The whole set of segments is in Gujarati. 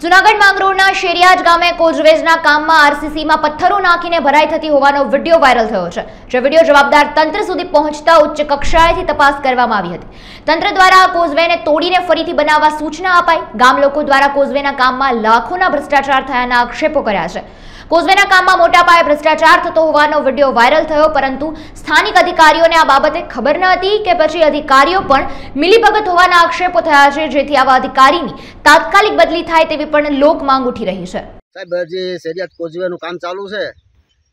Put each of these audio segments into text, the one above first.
જુનાગઢ માંગરોળના શેરિયાજ ગામે કોઝવેજના કામમાં આરસીસીમાં પથ્થરો નાખીને ભરાઈ થતી હોવાનો વીડિયો વાયરલ થયો છે, જે વીડિયો જવાબદાર તંત્ર સુધી પહોંચતા ઉચ્ચ કક્ષાએથી તપાસ કરવામાં આવી હતી. તંત્ર દ્વારા આ કોઝવેને તોડીને ફરીથી બનાવવા સૂચના અપાઈ. ગામ લોકો દ્વારા કોઝવેના કામમાં લાખોના ભ્રષ્ટાચાર થયાના આક્ષેપો કર્યા છે. કોઝવેના કામમાં મોટા પાયે ભ્રષ્ટાચાર થતો હોવાનો વીડિયો વાયરલ થયો, પરંતુ સ્થાનિક અધિકારીઓને આ બાબતે ખબર ન હતી કે પછી અધિકારીઓ પણ મિલીભગત હોવાના આક્ષેપો થયા છે, જેથી આવા અધિકારીની તાત્કાલિક બદલી થાય તેવી પણ લોક માંગ ઉઠી રહી છે. સાહેબ જે શેરિયાત કોઝવેનું કામ ચાલુ છે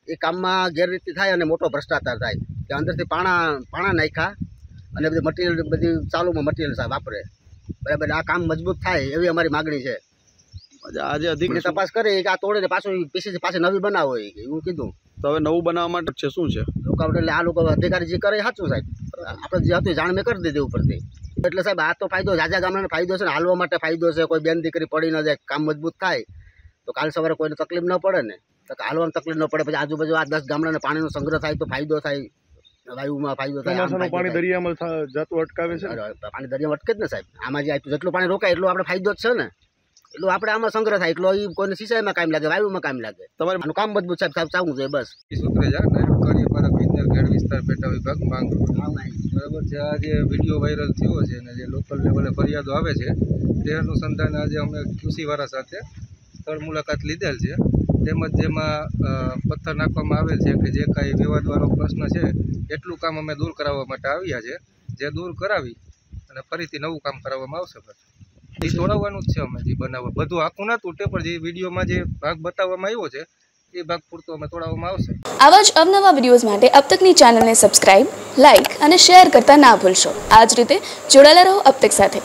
એ કામમાં ગેરરીતિ થાય અને મોટો ભ્રષ્ટાચાર થાય. કે અંદરથી પાણા પાણા નાખ્યા અને બધી મટીરિયલ બધી ચાલુમાં મટીરિયલ સાહેબ વાપરે. બરાબર આ કામ મજબૂત થાય એવી અમારી માગણી છે. આજે અધિક તપાસ કરી કે આ તોડીને પાછું પીસી પાછી નવી બનાવો એ એવું કીધું. તો હવે નવું બનાવવા માટે છે શું છે? લોકો એટલે આ લોકો અધિકારી જે કરે સાચું સાહેબ. આપણે જે હતું એ જાણ મેં કરી દીધી ઉપરથી. એટલે સાહેબ આ તો ફાયદો જાજા ગામડાને ફાયદો છે ને હાલવા માટે ફાયદો છે. કોઈ બેન દીકરી પડી ન જાય કામ મજબૂત થાય તો કાલ સવારે કોઈને તકલીફ ન પડે ને? તો હાલવામાં તકલીફ ન પડે. પછી આજુબાજુ આ દસ ગામડાને પાણીનો સંગ્રહ થાય તો ફાયદો થાય. વાયુમાં ફાયદો થાય પાણી દરિયામાં જતું અટકાવે છે? પાણી દરિયામાં અટકે જ ને સાહેબ. આમાં જે જેટલું પાણી રોકાય એટલું આપણે ફાયદો જ છે ને. એટલું આપણે આમાં સંગ્રહ થાય. એટલો એ કોઈને સિંચાઈમાં કામ લાગે વાયુમાં કામ લાગે. તમારે આનું કામ મજબૂત સાહેબ સાહેબ ચાવું છે બસ. સુત્રેજા નાયબ કાર્યપાલક ઇજનેર વિસ્તાર પેટા વિભાગ માંગરોળ બરાબર છે આ જે વીડિયો વાયરલ થયો છે અને જે લોકલ લેવલે ફરિયાદો આવે છે તે અનુસંધાને આજે અમે કૃષિવાળા સાથે સ્થળ મુલાકાત લીધેલ છે. તેમજ જેમાં પથ્થર નાખવામાં આવેલ છે કે જે કાંઈ વિવાદવાળો પ્રશ્ન છે એટલું કામ અમે દૂર કરાવવા માટે આવ્યા છે. જે દૂર કરાવી અને ફરીથી નવું કામ કરાવવામાં આવશે. એ તોડાવવાનું જ છે અમે જે બનાવવા. બધું આખું ના તૂટે પણ જે વિડીયોમાં જે ભાગ બતાવવામાં આવ્યો છે એ ભાગ પૂરતો અમે તોડાવવામાં આવશે. આવા જ અવનવા વિડીયોઝ માટે અબ તકની ચેનલને સબસ્ક્રાઇબ લાઇક અને શેર કરતા ના ભૂલશો. આ જ રીતે જોડાયેલા રહો અબ તક સાથે.